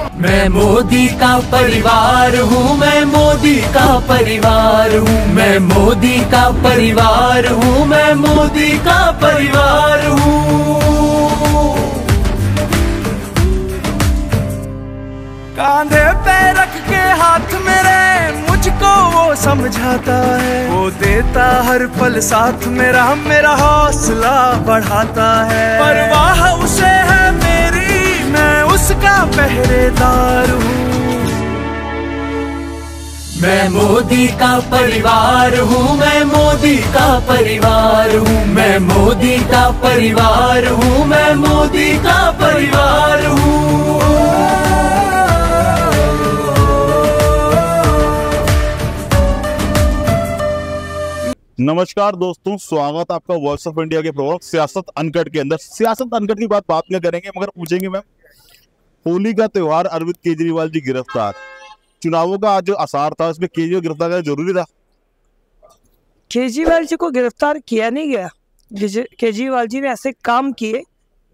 मैं मोदी का परिवार हूँ, मैं मोदी का परिवार हूँ, मैं मोदी का परिवार हूँ, मैं मोदी का परिवार हूँ। कांधे पे रख के हाथ मेरे, मुझको वो समझाता है। वो देता हर पल साथ मेरा मेरा हौसला बढ़ाता है। परवाह उसे मैं मोदी का परिवार हूँ, मैं मोदी का परिवार हूँ, मैं मोदी का परिवार हूँ, मैं मोदी का परिवार हूँ। नमस्कार दोस्तों, स्वागत आपका वॉइस ऑफ़ इंडिया के प्रोग्राम सियासत अनकट के अंदर। सियासत अनकट की बात बात में करेंगे, मगर पूछेंगे मैम, होली का त्योहार अरविंद केजरीवाल जी गिरफ़्तार। चुनावों का जो आसार था उसमें केजरीवाल गिरफ़्तार करना ज़रूरी था। केजरीवाल जी को गिरफ़्तार किया नहीं गया। केजरीवाल जी ने ऐसे काम किए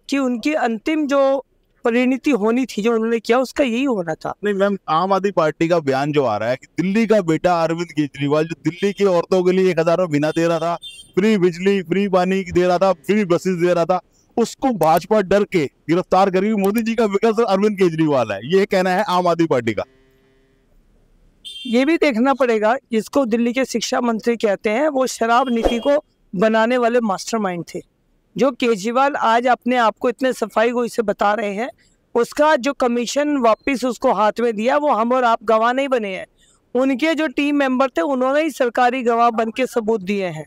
कि उनकी अंतिम जो परिणति होनी थी जो उन्होंने किया उसका यही होना था। नहीं मैम आम आदमी पार्टी का बयान जो आ रहा है कि दिल्ली का बेटा अरविंद केजरीवाल जो दिल्ली की औरतों के लिए एक हज़ार महीना दे रहा था फ्री बिजली फ्री पानी दे रहा था फ्री बसेस दे रहा था उसको भाजपा डर के गिरफ़्तार करी मोदी जी का विकास अरविंद केजरीवाल है। ये कहना है आम आदमी पार्टी का। ये भी देखना पड़ेगा, जिसको दिल्ली के शिक्षा मंत्री कहते हैं, वो शराब नीति को बनाने वाले मास्टरमाइंड थे। जो केजरीवाल आज अपने आप को इतने सफ़ाई को इसे बता रहे हैं, उसका जो कमीशन वापस उसको हाथ में दिया, वो हम और आप गवाह नहीं बने हैं। उनके जो टीम मेंबर थे, उन्होंने ही सरकारी गवाह बन के सबूत दिए हैं।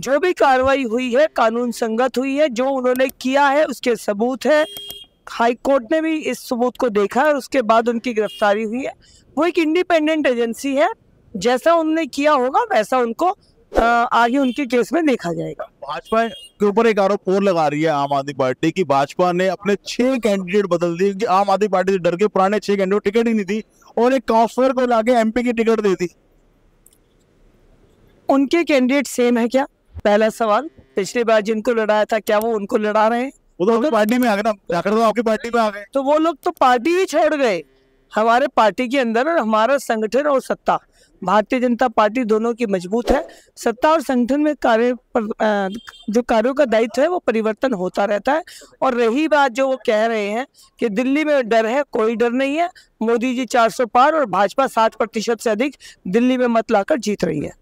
जो भी कार्रवाई हुई है, कानून संगत हुई है, जो उन्होंने किया है, उसके सबूत है। हाई कोर्ट ने भी इस सबूत को देखा और उसके बाद उनकी गिरफ्तारी हुई है। वो एक इंडिपेंडेंट एजेंसी है। जैसा उन्होंने किया होगा वैसा उनको आगे उनके केस में देखा जाएगा। भाजपा के ऊपर एक आरोप और लगा रही है आम आदमी पार्टी की। भाजपा ने अपने छह कैंडिडेट बदल दिए। क्योंकि आम आदमी पार्टी से डर के पुराने छह कैंडिडेट टिकट ही नहीं दी और एक काउंसलर को लाके एमपी की टिकट दे दी। उनके कैंडिडेट सेम है क्या? पहला सवाल पिछली बार जिनको लड़ाया था क्या वो उनको लड़ा रहे हैं? वो तो आपकी पार्टी में आ गए ना। जाकर तो आपकी पार्टी में आ गए। तो वो लोग तो पार्टी ही छोड़ गए। हमारे पार्टी के अंदर और हमारा संगठन और सत्ता। भारतीय जनता पार्टी दोनों की मज़बूत है। सत्ता और संगठन में कार्य जो कार्यों का दायित्व है, वो परिवर्तन होता रहता है। और रही बात जो वो कह रहे हैं कि दिल्ली में डर है, कोई डर नहीं है। मोदी जी 400 पार और भाजपा 60 प्रतिशत से अधिक दिल्ली में मत लाकर जीत रही है।